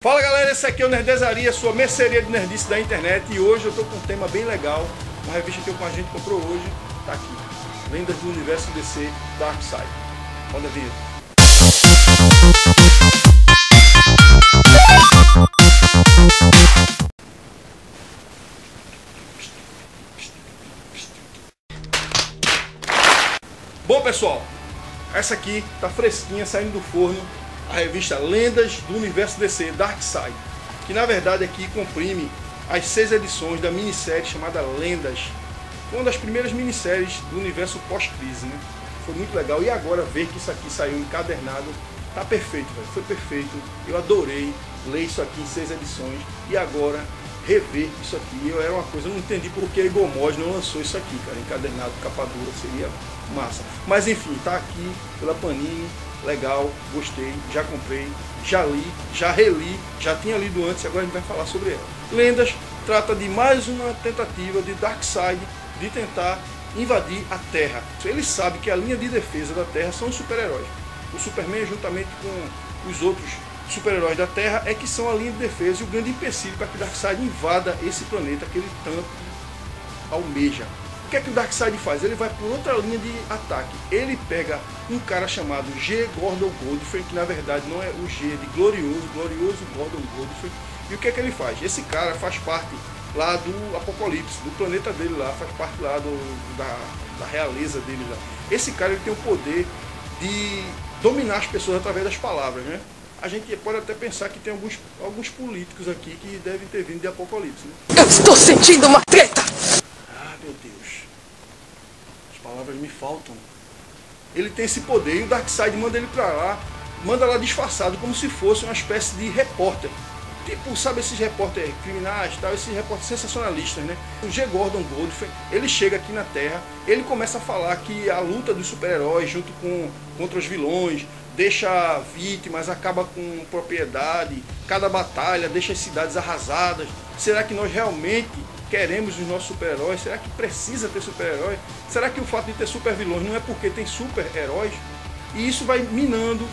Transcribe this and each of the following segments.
Fala galera, esse aqui é o Nerdezaria, sua mercearia de nerdice da internet e hoje eu tô com um tema bem legal, uma revista que a gente comprou hoje, tá aqui, Lendas do Universo DC Dark Side. Roda a vinheta. Bom pessoal, essa aqui tá fresquinha, saindo do forno, a revista Lendas do Universo DC Dark Side, que na verdade aqui comprime as seis edições da minissérie chamada Lendas. Uma das primeiras minisséries do universo pós-crise, né? Foi muito legal. E agora ver que isso aqui saiu encadernado, tá perfeito, velho. Foi perfeito. Eu adorei ler isso aqui em seis edições. E agora rever isso aqui. Eu era uma coisa, eu não entendi por que a não lançou isso aqui, cara. Encadernado, capa dura, seria massa. Mas enfim, tá aqui pela Panini, legal, gostei, já comprei, já li, já reli, já tinha lido antes, agora a gente vai falar sobre ela. Lendas trata de mais uma tentativa de Darkseid de tentar invadir a Terra. Ele sabe que a linha de defesa da Terra são os super-heróis. O Superman, juntamente com os outros super-heróis da Terra, é que são a linha de defesa e o grande empecilho para que Darkseid invada esse planeta que ele tanto almeja. O que é que o Darkseid faz? Ele vai por outra linha de ataque. Ele pega um cara chamado G. Gordon Godfrey, que na verdade não é o G de glorioso, glorioso Gordon Godfrey. E o que é que ele faz? Esse cara faz parte lá do Apocalipse, do planeta dele lá, faz parte lá do, da, da realeza dele lá. Esse cara ele tem o poder de dominar as pessoas através das palavras, né? A gente pode até pensar que tem alguns, alguns políticos aqui que devem ter vindo de Apocalipse, né? Eu estou sentindo uma treta! Ah, meu Deus. As palavras me faltam. Ele tem esse poder e o Darkseid manda ele pra lá, manda lá disfarçado, como se fosse uma espécie de repórter. Tipo, sabe esses repórteres criminais, tal, esses repórteres sensacionalistas, né? O G. Gordon Goldfrey, ele chega aqui na Terra, ele começa a falar que a luta dos super-heróis junto com contra os vilões deixa vítimas, acaba com propriedade, cada batalha deixa as cidades arrasadas. Será que nós realmente queremos os nossos super-heróis? Será que precisa ter super-herói? Será que o fato de ter super-vilões não é porque tem super-heróis? E isso vai minando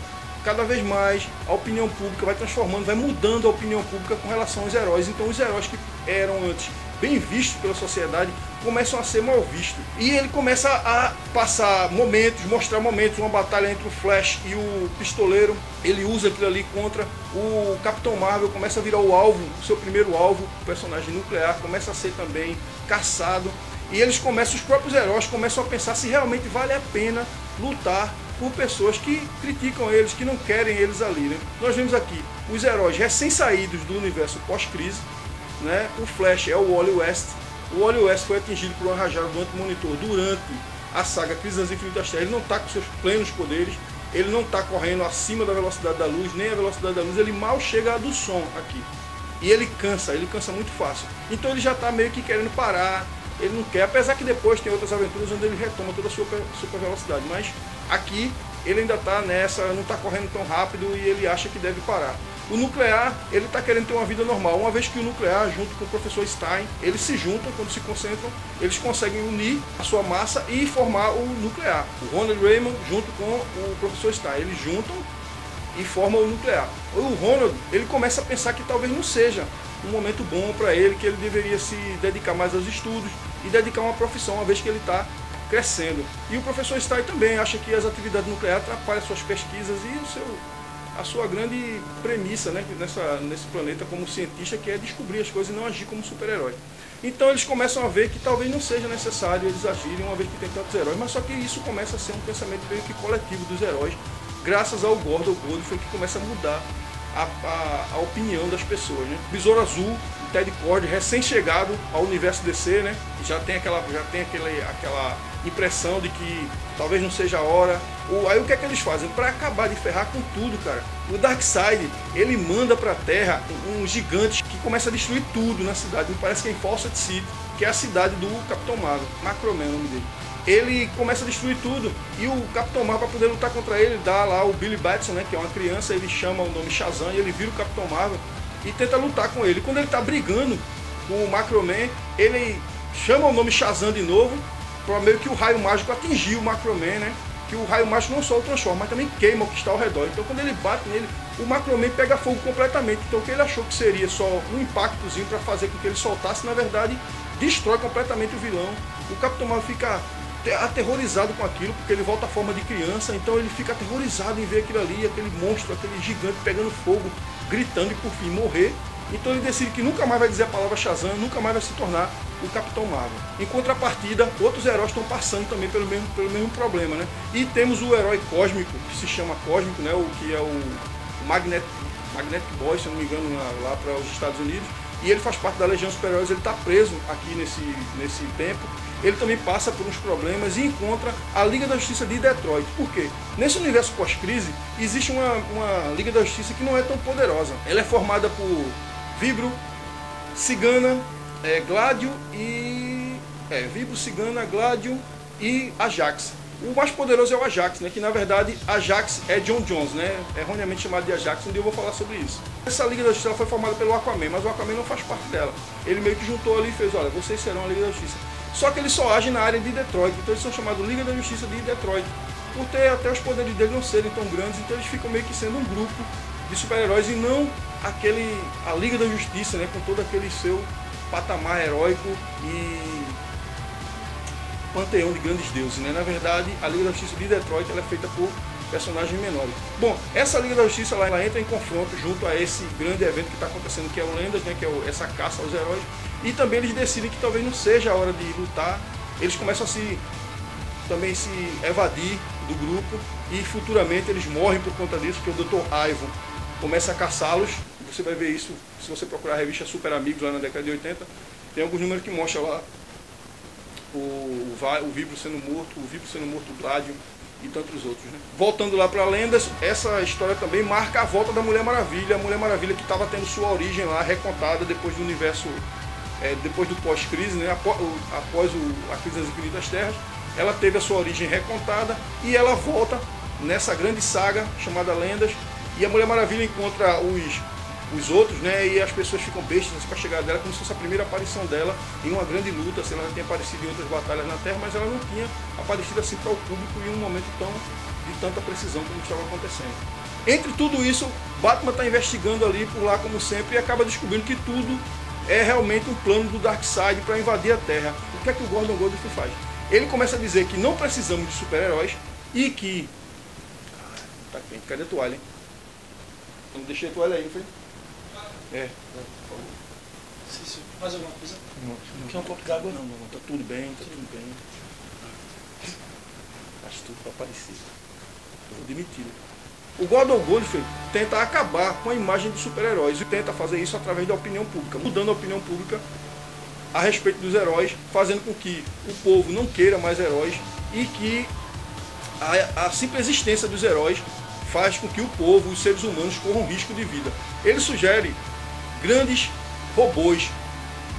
cada vez mais a opinião pública, vai transformando, vai mudando a opinião pública com relação aos heróis. Então os heróis que eram antes bem vistos pela sociedade começam a ser mal vistos. E ele começa a passar momentos, mostrar momentos, uma batalha entre o Flash e o Pistoleiro. Ele usa aquilo ali contra o Capitão Marvel, começa a virar o alvo, o seu primeiro alvo, o personagem nuclear, começa a ser também caçado. E eles começam, os próprios heróis começam a pensar se realmente vale a pena lutar por pessoas que criticam eles, que não querem eles ali. Né? Nós vemos aqui os heróis recém-saídos do universo pós-crise. Né? O Flash é o Wally West. O Wally West foi atingido por uma rajada do anti-monitor durante a saga Crise das Infinitas Terras. Ele não está com seus plenos poderes, ele não está correndo acima da velocidade da luz, nem a velocidade da luz, ele mal chega a do som aqui. E ele cansa, ele cansa muito fácil. Então ele já está meio que querendo parar, ele não quer, apesar que depois tem outras aventuras onde ele retoma toda a sua super velocidade, mas aqui ele ainda está nessa, não está correndo tão rápido e ele acha que deve parar. O nuclear, ele está querendo ter uma vida normal, uma vez que o nuclear, junto com o professor Stein, eles se juntam, quando se concentram, eles conseguem unir a sua massa e formar o nuclear. O Ronald Raymond, junto com o professor Stein, eles juntam e formam o nuclear. O Ronald, ele começa a pensar que talvez não seja um momento bom para ele, que ele deveria se dedicar mais aos estudos e dedicar uma profissão, uma vez que ele está crescendo. E o professor Stein também acha que as atividades nucleares atrapalham suas pesquisas e o seu, a sua grande premissa né, nessa, nesse planeta como cientista, que é descobrir as coisas e não agir como super-herói. Então eles começam a ver que talvez não seja necessário eles agirem uma vez que tem tantos heróis, mas só que isso começa a ser um pensamento meio que coletivo dos heróis, graças ao Gordon Goldfrey que começa a mudar a, a, a, opinião das pessoas. Né? Besouro Azul, Ted Cord, recém-chegado ao universo DC, né? já tem, aquela, já tem aquele, aquela impressão de que talvez não seja a hora. O, aí o que é que eles fazem? Para acabar de ferrar com tudo, cara. O Darkseid, ele manda para a Terra um, um gigante que começa a destruir tudo na cidade. Me parece que é em Fawcett City, que é a cidade do Capitão Marvel. Macroman é o nome dele ele começa a destruir tudo. E o Capitão Marvel, para poder lutar contra ele, dá lá o Billy Batson, né, que é uma criança, ele chama o nome Shazam e ele vira o Capitão Marvel e tenta lutar com ele. Quando ele tá brigando com o Macroman, ele chama o nome Shazam de novo, para meio que o raio mágico atingir o Macroman, né? que o raio mágico não só o transforma, mas também queima o que está ao redor. Então quando ele bate nele, o Macroman pega fogo completamente. Então o que ele achou que seria só um impactozinho para fazer com que ele soltasse, na verdade, destrói completamente o vilão. O Capitão Marvel fica aterrorizado com aquilo, porque ele volta à forma de criança, então ele fica aterrorizado em ver aquilo ali, aquele monstro, aquele gigante pegando fogo, gritando e por fim morrer. Então ele decide que nunca mais vai dizer a palavra Shazam, nunca mais vai se tornar o Capitão Marvel. Em contrapartida, outros heróis estão passando também pelo mesmo, pelo mesmo problema, né? E temos o herói cósmico, que se chama Cósmico, né? O que é o Magnet, Magnet Boy, se eu não me engano, lá para os Estados Unidos. E ele faz parte da Legião Super-Heróis, ele está preso aqui nesse, nesse tempo. Ele também passa por uns problemas e encontra a Liga da Justiça de Detroit. Por quê? Nesse universo pós-crise, existe uma, uma Liga da Justiça que não é tão poderosa. Ela é formada por Vibro, Cigana, é, Gládio e. É, Vibro, Cigana, Gládio e Ajax. O mais poderoso é o Ajax, né? que na verdade Ajax é John Jones, né? Erroneamente chamado de Ajax, um dia eu vou falar sobre isso. Essa Liga da Justiça foi formada pelo Aquaman, mas o Aquaman não faz parte dela. Ele meio que juntou ali e fez, olha, vocês serão a Liga da Justiça. Só que ele só age na área de Detroit, então eles são chamados Liga da Justiça de Detroit. Por ter até os poderes dele não serem tão grandes, então eles ficam meio que sendo um grupo de super-heróis e não aquele a Liga da Justiça, né, com todo aquele seu patamar heróico e panteão de grandes deuses, né? Na verdade, a Liga da Justiça de Detroit ela é feita por personagens menores. Bom, essa Liga da Justiça ela, ela entra em confronto junto a esse grande evento que está acontecendo, que é o Lendas, né? Que é o, essa caça aos heróis. E também eles decidem que talvez não seja a hora de lutar. Eles começam a se também se evadir do grupo e futuramente eles morrem por conta disso, que o Dr. Ivo começa a caçá-los. Você vai ver isso se você procurar a revista Super Amigos lá na década de 80. Tem alguns números que mostram lá o, o, Vibro sendo morto, o Vibro sendo morto, o Gládio e tantos outros. Né? Voltando lá para lendas, essa história também marca a volta da Mulher Maravilha, a Mulher Maravilha que estava tendo sua origem lá recontada depois do universo, é, depois do pós-crise, né? após, o, após o, a crise das infinitas terras, ela teve a sua origem recontada e ela volta nessa grande saga chamada Lendas e a Mulher Maravilha encontra os os outros, né? E as pessoas ficam bestas com a chegada dela, como se fosse a primeira aparição dela em uma grande luta. Se ela já tinha aparecido em outras batalhas na Terra, mas ela não tinha aparecido assim para o público em um momento tão de tanta precisão como estava acontecendo. Entre tudo isso, Batman está investigando ali por lá como sempre e acaba descobrindo que tudo é realmente um plano do Darkseid para invadir a Terra. O que é que o Gordon Godfrey faz? Ele começa a dizer que não precisamos de super-heróis e que. Tá quente, cadê a toalha, hein? Não deixei a toalha aí, não foi? É. Por favor. Mais alguma coisa? Não, não. Quer um copo d'água? Não, não, não. Tá tudo bem, tá tudo bem. Faz tudo para aparecer. Eu vou demitir. O Gordon Godfrey tenta acabar com a imagem de super-heróis e tenta fazer isso através da opinião pública, mudando a opinião pública a respeito dos heróis, fazendo com que o povo não queira mais heróis e que a, a simples existência dos heróis faz com que o povo, os seres humanos, corram risco de vida. Ele sugere grandes robôs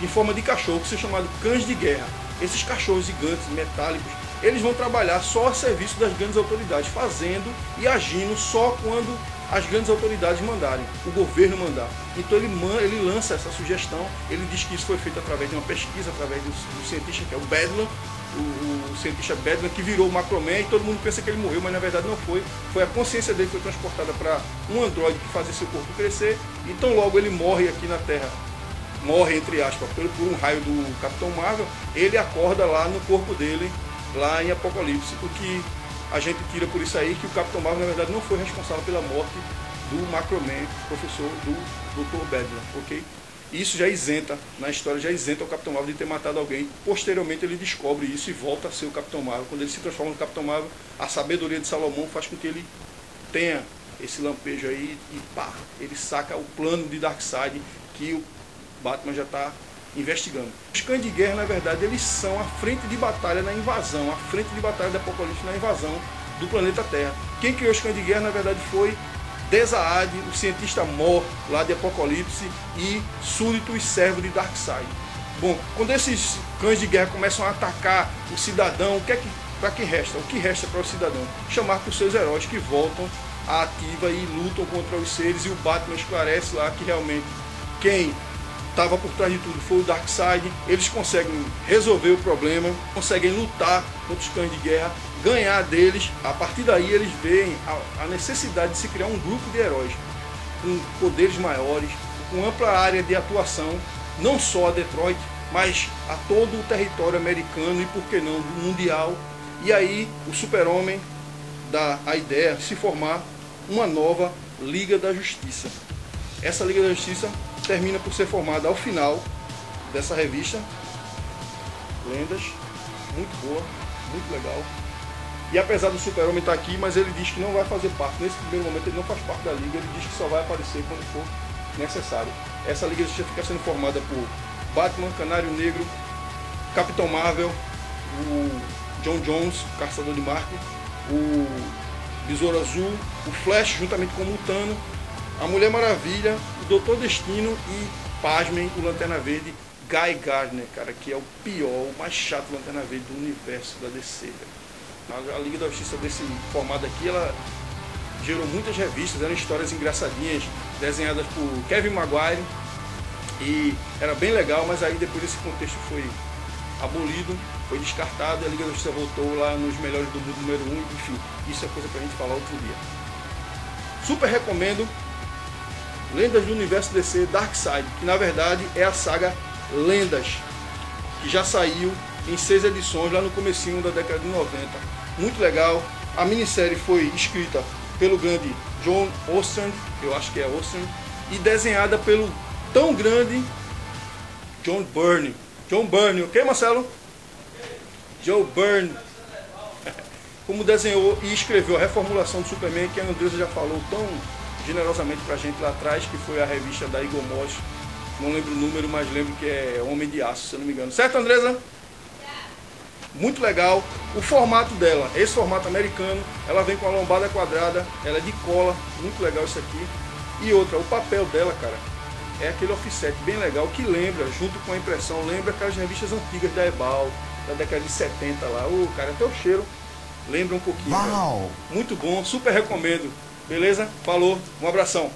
em forma de cachorro, que são chamados cães de guerra. Esses cachorros gigantes, metálicos, eles vão trabalhar só a serviço das grandes autoridades, fazendo e agindo só quando as grandes autoridades mandarem, o governo mandar. Então ele, ele lança essa sugestão, ele diz que isso foi feito através de uma pesquisa, através do, do cientista que é o Bedlam, o, o cientista Bedlam, que virou o Macroman e todo mundo pensa que ele morreu, mas na verdade não foi. Foi a consciência dele que foi transportada para um androide que fazia seu corpo crescer, então logo ele morre aqui na Terra. Morre, entre aspas, por, por um raio do Capitão Marvel, ele acorda lá no corpo dele, lá em Apocalipse, o que a gente tira por isso aí que o Capitão Marvel na verdade não foi responsável pela morte do Macroman, professor do Dr. Bedlam, ok? Isso já isenta, na história, já isenta o Capitão Marvel de ter matado alguém. Posteriormente ele descobre isso e volta a ser o Capitão Marvel. Quando ele se transforma no Capitão Marvel, a sabedoria de Salomão faz com que ele tenha esse lampejo aí e pá, ele saca o plano de Darkseid que o Batman já está investigando. Os cães de guerra, na verdade, eles são a frente de batalha na invasão, a frente de batalha do Apocalipse na invasão do planeta Terra. Quem criou os cães de guerra, na verdade, foi Desaad, o cientista mor lá de Apocalipse, e súdito e servo de Darkseid. Bom, quando esses cães de guerra começam a atacar o cidadão, o que é que para quem resta? O que resta para o cidadão? Chamar para os seus heróis que voltam à ativa e lutam contra os seres e o Batman esclarece lá que realmente quem estava por trás de tudo foi o Darkseid. Eles conseguem resolver o problema, conseguem lutar contra os cães de guerra ganhar deles, a partir daí eles veem a, a necessidade de se criar um grupo de heróis com poderes maiores, com ampla área de atuação, não só a Detroit, mas a todo o território americano e, por que não, mundial. E aí o super-homem dá a ideia de se formar uma nova Liga da Justiça. Essa Liga da Justiça termina por ser formada ao final dessa revista. Lendas, muito boa, muito legal. E apesar do Super-Homem estar aqui, mas ele diz que não vai fazer parte. Nesse primeiro momento ele não faz parte da liga, ele diz que só vai aparecer quando for necessário. Essa liga já fica sendo formada por Batman, Canário Negro, Capitão Marvel, o John Jones, Caçador de Marte, o Besouro Azul, o Flash juntamente com o Mutano, a Mulher Maravilha, o Doutor Destino e, pasmem, o Lanterna Verde, Guy Gardner, cara, que é o pior, o mais chato Lanterna Verde do universo da DC. A, Liga da Justiça desse formato aqui, ela gerou muitas revistas, eram histórias engraçadinhas, desenhadas por Kevin Maguire. E era bem legal, mas aí depois esse contexto foi abolido, foi descartado e a Liga da Justiça voltou lá nos melhores do mundo número 1, um, enfim, isso é coisa pra gente falar outro dia. Super recomendo Lendas do Universo DC Darkseid, que na verdade é a saga Lendas, que já saiu em seis edições lá no comecinho da década de 90 muito legal. A minissérie foi escrita pelo grande John Ostrand, eu acho que é Ostrand, e desenhada pelo tão grande John Byrne. John Byrne, ok, Marcelo? Joe Byrne. Como desenhou e escreveu a reformulação do Superman, que a Andresa já falou tão generosamente pra gente lá atrás, que foi a revista da Eagle Moss. Não lembro o número, mas lembro que é Homem de Aço, se eu não me engano. Certo, Andresa? muito legal. O formato dela, esse formato americano, ela vem com a lombada quadrada, ela é de cola, muito legal isso aqui. E outra, o papel dela, cara, é aquele offset bem legal que lembra, junto com a impressão, lembra aquelas revistas antigas da Ebal, da década de 70 lá. O cara, até o cheiro lembra um pouquinho. Uau. Muito bom, super recomendo. Beleza? Falou, um abração.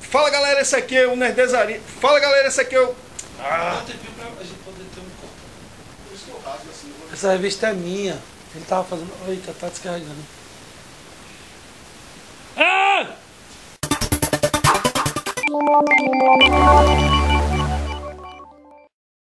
Fala galera, esse aqui é o Nerdezaria. Fala galera, esse aqui é o. Ah. Essa revista é minha. Ele tava fazendo. Eita, tá descarregando. Ah!